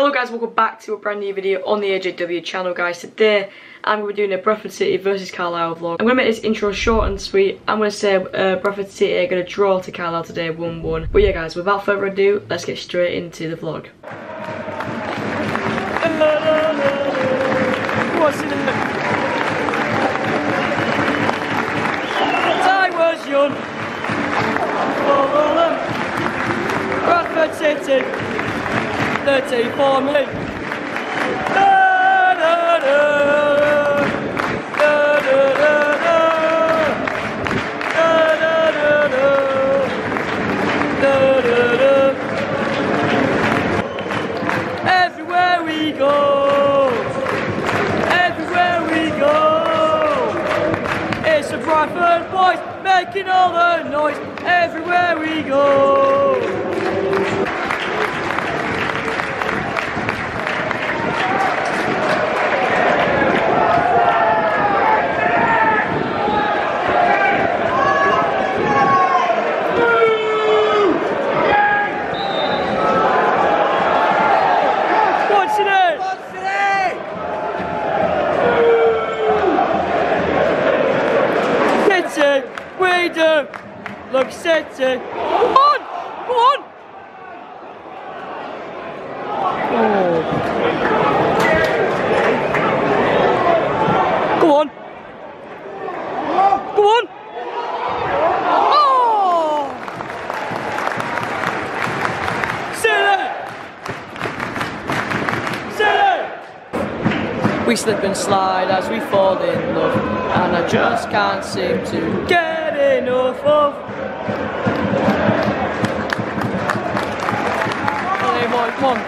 Hello guys, welcome back to a brand new video on the AJW channel guys. Today I'm going to be doing a Bradford City versus Carlisle vlog. I'm going to make this intro short and sweet. I'm going to say uh, Bradford City are going to draw to Carlisle today 1-1. But yeah guys, without further ado, let's get straight into the vlog. I was young. For Bradford City. 30 for me. Da, da, da. Everywhere we go, everywhere we go, it's boys making all the noise everywhere we go. Look, City. Come on! Come on! Oh. On. Go on. Oh! City! Oh. City! We slip and slide as we fall in love And I just can't seem to get enough of boy, come on.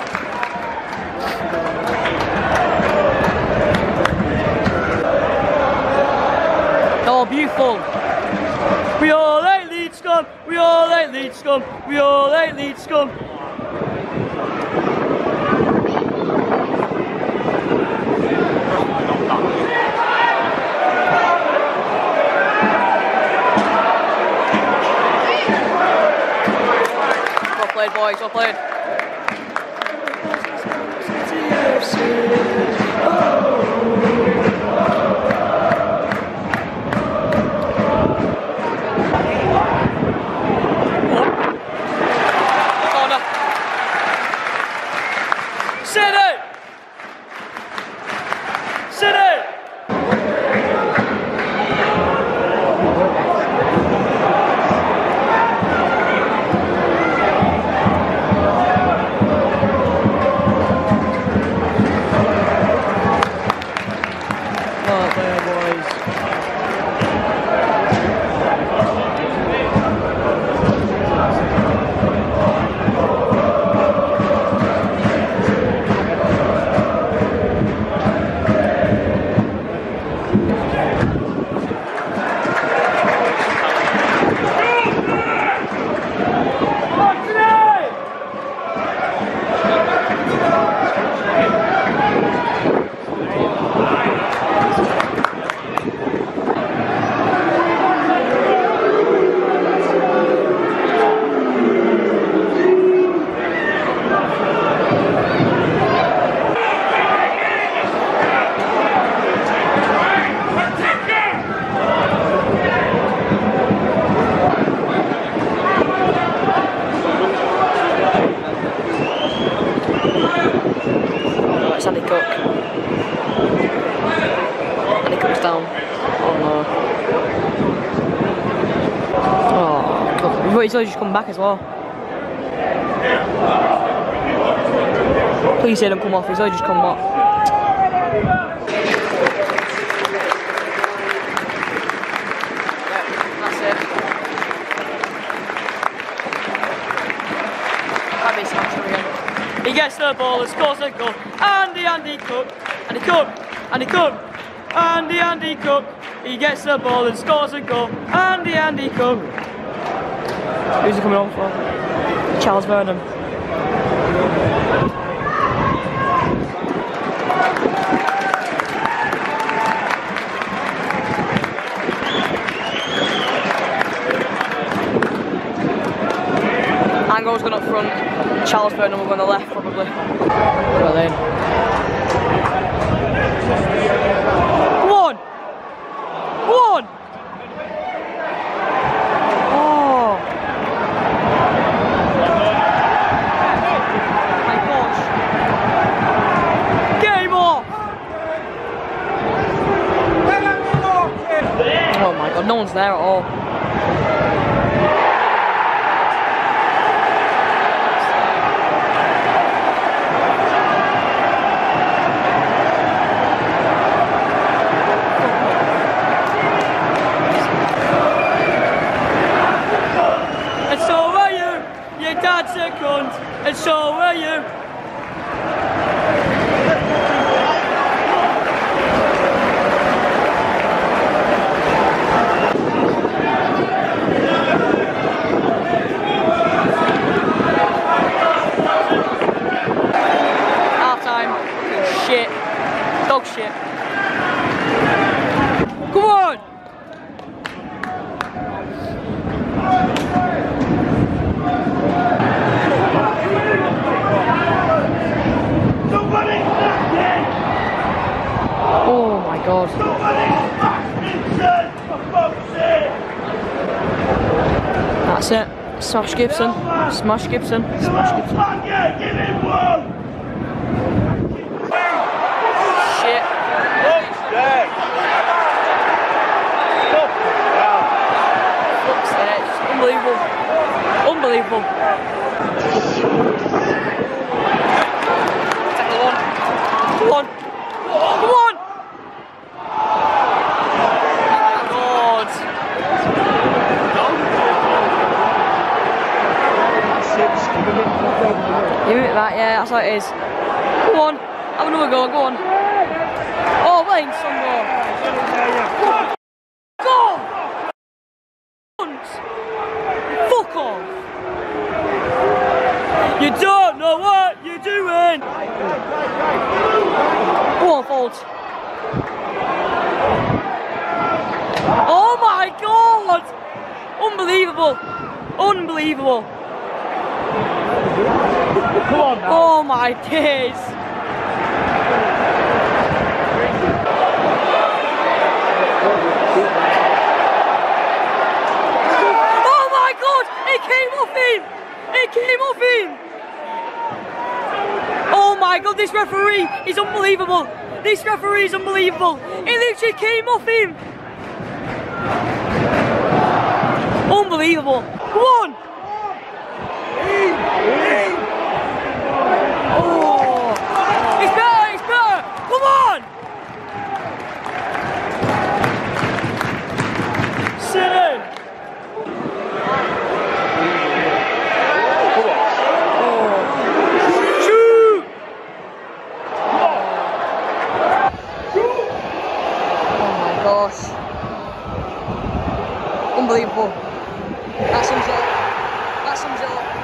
Oh, beautiful. We all hate Leeds scum, we all hate Leeds scum, we all hate Leeds scum. Played boys, well played. Thought he's just come back as well. Please say don't come off, he's just come off. He gets the ball and scores a goal. Andy, Andy Cook, Andy Cook, Andy Cook, Andy, Andy Cook. He gets the ball and scores a goal. Andy, Andy Cook. Who's he coming on for? Charles Vernam. Angol's going up front, Charles Vernam will go on the left probably. Well then. One's there at all. So are you. Your dad's. And so are you. Dog shit. Come on. Oh my god. That's it. Smash Gibson. Smash Gibson. Smash Gibson. Fuck yeah, give him one! Shit. Fuck's sake. It's Unbelievable. Unbelievable. Come on. Come on. Oh God. Give it that, yeah, that's how it is. Go on. Have another go, go on. Oh, Wayne, some more. Go! Cunt. Fuck off! You don't know what you're doing. Oh my god! Unbelievable! Unbelievable! Come on now. Oh my days! Oh my god! It came off him! It came off him! Oh my god, this referee is unbelievable! This referee is unbelievable! He literally came off him! Unbelievable! Come unbelievable. That's some zil. That's some.